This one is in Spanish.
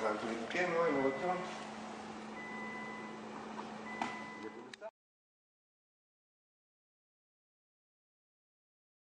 San Cristiano, en Bogotá.